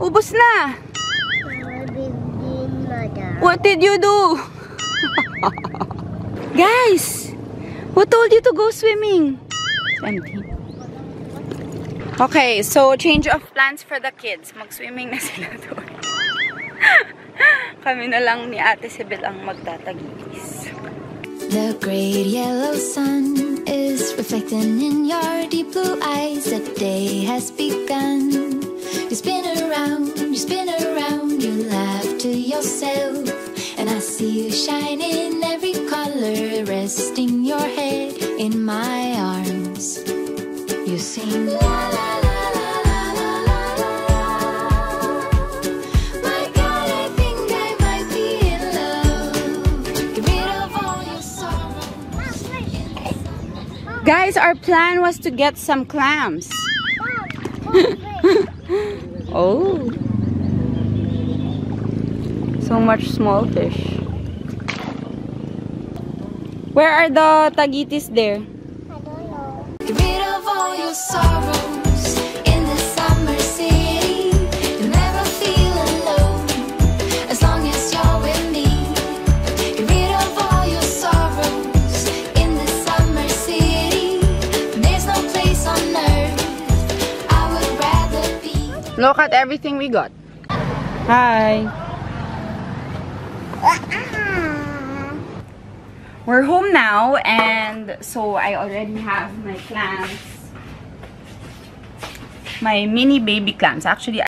Ubus na. What did you do? Guys, who told you to go swimming? Okay, so change of plans for the kids. Mag-swimming na sila doon. Kami na lang ni Ate Sibyl ang magtatagis. The great yellow sun is reflecting in your deep blue eyes. The day has begun. spin around, you laugh to yourself. And I see you shine in every color, resting your head in my arms. You sing la la. Guys, our plan was to get some clams. oh. So much small fish. Where are the tagitis there? Get rid of all your sorrows in the summer city. You'll never feel alone as long as you're with me. Get rid of all your sorrows in the summer city. There's no place on earth I would rather be. Look at everything we got. Hi. Mm. We're home now and so I already have my clams. My mini baby clams. Actually,